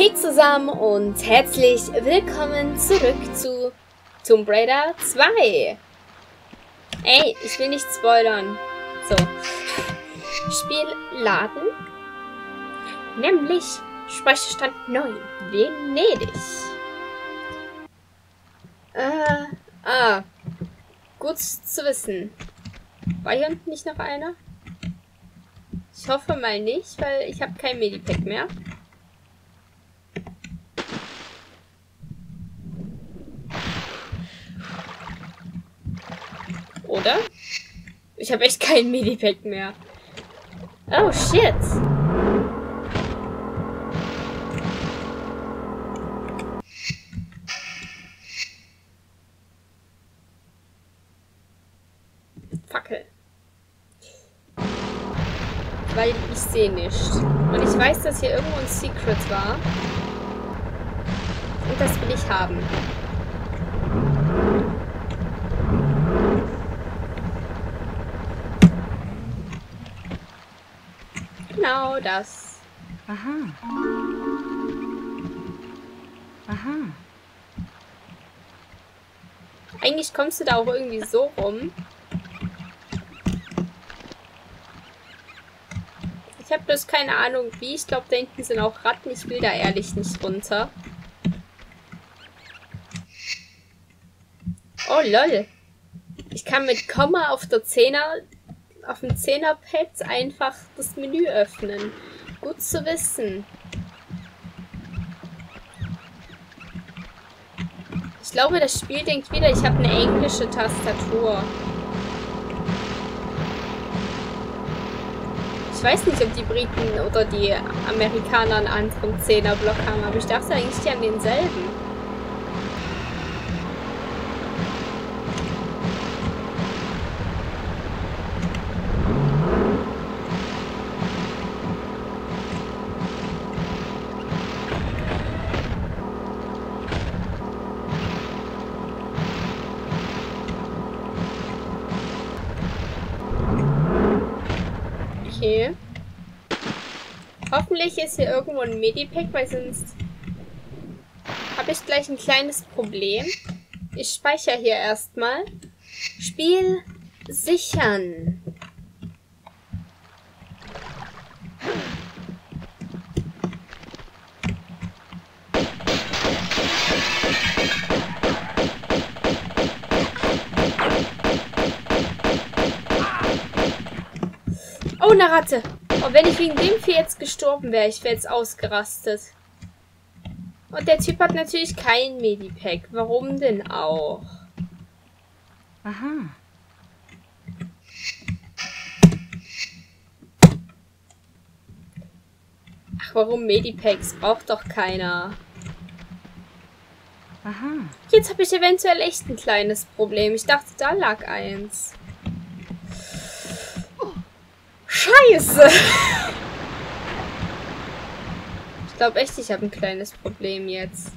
Hey zusammen und herzlich willkommen zurück zu Tomb Raider 2. Ey, ich will nicht spoilern. So. Spiel laden. Nämlich Speicherstand 9. Venedig. Äh, ah. Gut zu wissen. War hier unten nicht noch einer? Ich hoffe mal nicht, weil ich habe kein Medipack mehr. Oder? Ich habe echt kein Medipack mehr. Oh, shit. Fackel. Weil ich sehe nicht. Und ich weiß, dass hier irgendwo ein Secret war. Und das will ich haben. Genau das. Aha. Aha. Eigentlich kommst du da auch irgendwie so rum. Ich habe bloß keine Ahnung wie. Ich glaube, da hinten sind auch Ratten. Ich will da ehrlich nicht runter. Oh, lol. Ich kann mit Komma auf der Zehner auf dem 10er-Pad einfach das Menü öffnen. Gut zu wissen. Ich glaube, das Spiel denkt wieder, ich habe eine englische Tastatur. Ich weiß nicht, ob die Briten oder die Amerikaner einen anderen 10er-Block haben, aber ich dachte eigentlich, die haben denselben. Okay. Hoffentlich ist hier irgendwo ein Medipack, weil sonst habe ich gleich ein kleines Problem. Ich speichere hier erstmal. Spiel sichern. Oh, eine Ratte. Und wenn ich wegen dem Vieh jetzt gestorben wäre, ich wäre jetzt ausgerastet. Und der Typ hat natürlich kein Medipack. Warum denn auch? Aha. Ach, warum Medipacks? Braucht doch keiner. Aha. Jetzt habe ich eventuell echt ein kleines Problem. Ich dachte, da lag eins. Scheiße! Ich glaube echt, ich habe ein kleines Problem jetzt.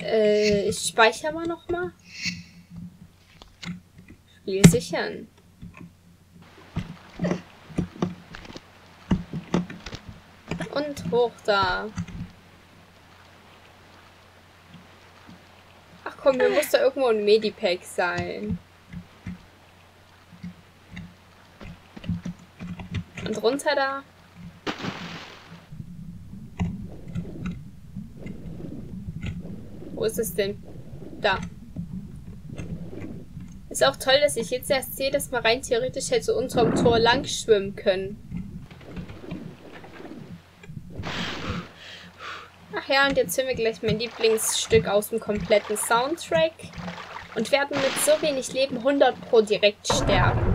Äh, ich speichere mal nochmal. Spiel sichern. Und hoch da. Ach komm, hier muss da irgendwo ein Medipack sein. Und runter da. Wo ist es denn? Da. Ist auch toll, dass ich jetzt erst sehe, dass man rein theoretisch hätte so unterm Tor lang schwimmen können. Ach ja, und jetzt hören wir gleich mein Lieblingsstück aus dem kompletten Soundtrack. Und werden mit so wenig Leben 100 pro direkt sterben.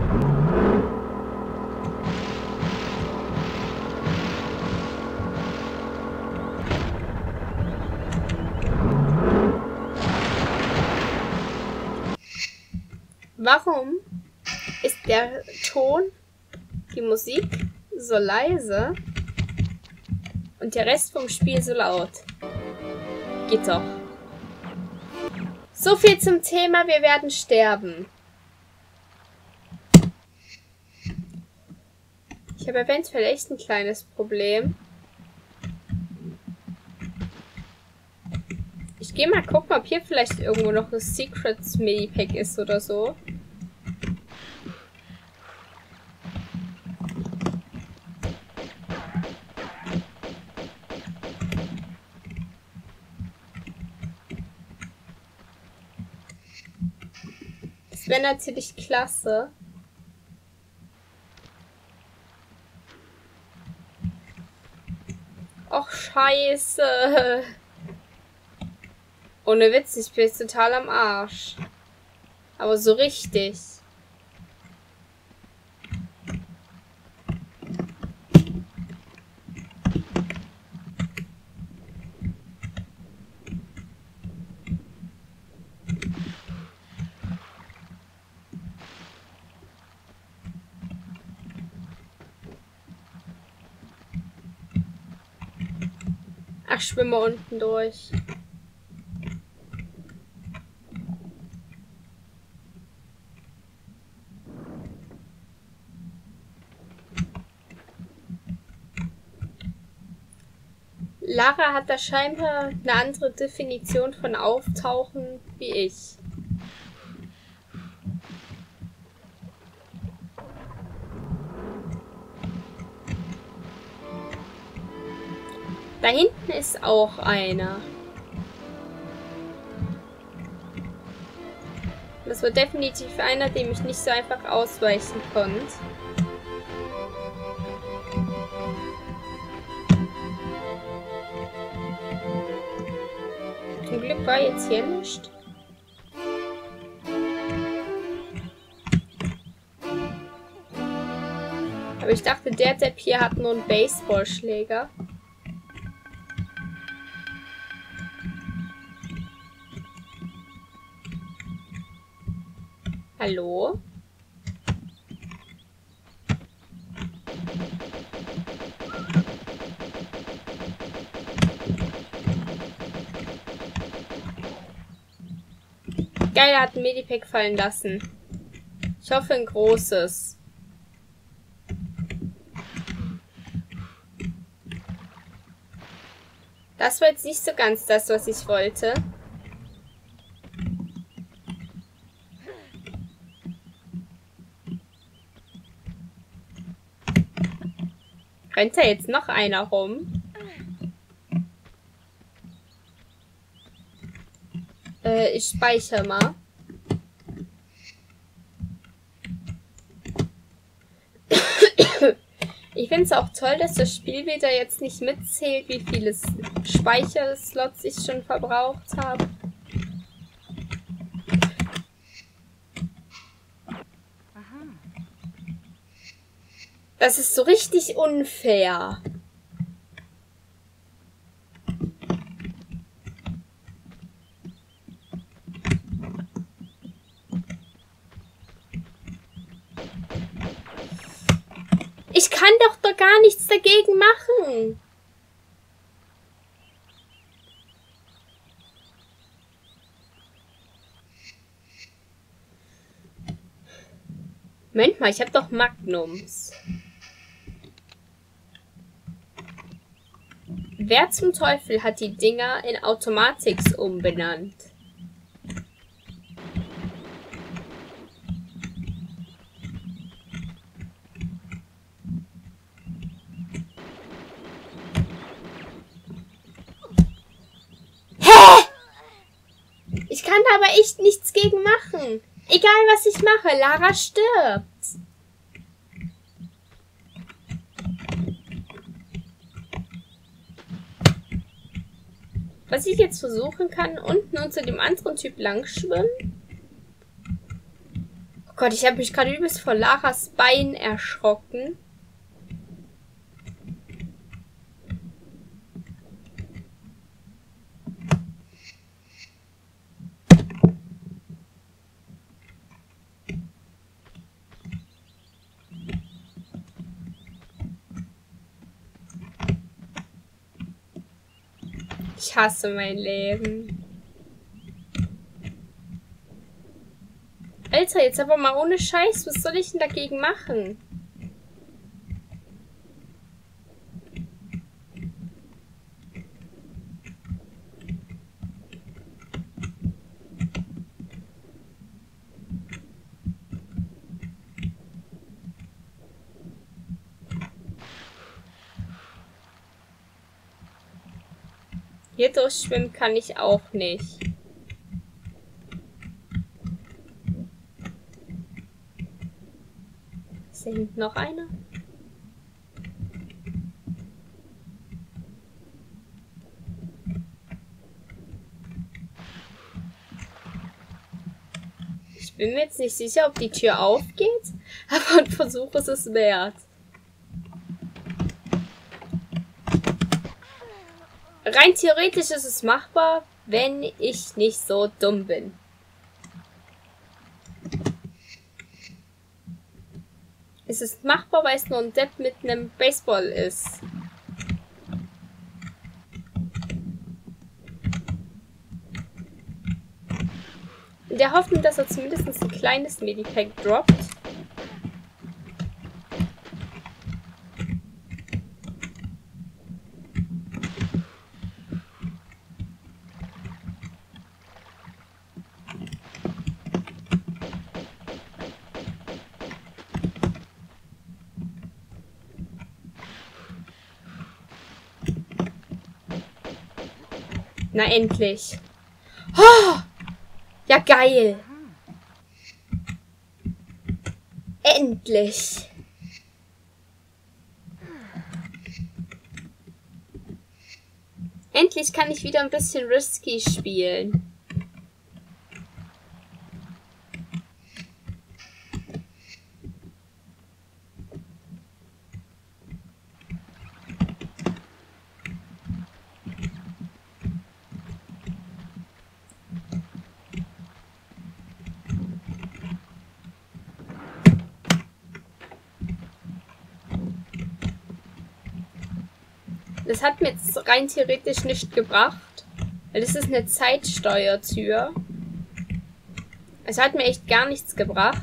Warum ist der Ton, die Musik so leise und der Rest vom Spiel so laut? Geht doch. So viel zum Thema, wir werden sterben. Ich habe eventuell echt ein kleines Problem. Gehe mal gucken, ob hier vielleicht irgendwo noch ein Secrets Medipack ist oder so. Das wäre natürlich klasse. Och, scheiße. Ohne Witz, ich bin jetzt total am Arsch. Aber so richtig. Ach, schwimme unten durch. Lara hat da scheinbar eine andere Definition von Auftauchen wie ich. Da hinten ist auch einer. Das war definitiv einer, dem ich nicht so einfach ausweichen konnte. Zum Glück war jetzt hier nicht. Aber ich dachte, der Depp hier hat nur einen Baseballschläger. Hallo? Geil, er hat ein Medipack fallen lassen. Ich hoffe ein großes. Das war jetzt nicht so ganz das, was ich wollte. Rennt da jetzt noch einer rum? Äh, ich speichere mal. Ich finde es auch toll, dass das Spiel wieder jetzt nicht mitzählt, wie viele Speicherslots ich schon verbraucht habe. Das ist so richtig unfair. Kann doch da gar nichts dagegen machen. Moment mal, ich habe doch Magnums. Wer zum Teufel hat die Dinger in Automatics umbenannt? Hä? Ich kann da aber echt nichts gegen machen. Egal was ich mache, Lara stirbt. Was ich jetzt versuchen kann, unten unter dem anderen Typ lang schwimmen. Oh Gott, ich habe mich gerade übelst vor Laras Bein erschrocken. Ich hasse mein Leben. Alter, jetzt aber mal ohne Scheiß. Was soll ich denn dagegen machen? Hier durchschwimmen kann ich auch nicht. Ist da hinten noch einer? Ich bin mir jetzt nicht sicher, ob die Tür aufgeht, aber ein Versuch ist es wert. Rein theoretisch ist es machbar, wenn ich nicht so dumm bin. Es ist machbar, weil es nur ein Depp mit einem Baseball ist. In der Hoffnung, dass er zumindest ein kleines Medipack droppt. Na endlich. Oh, ja, geil. Endlich. Endlich kann ich wieder ein bisschen risky spielen. Das hat mir jetzt rein theoretisch nicht gebracht. Weil das ist eine Zeitsteuertür. Es hat mir echt gar nichts gebracht.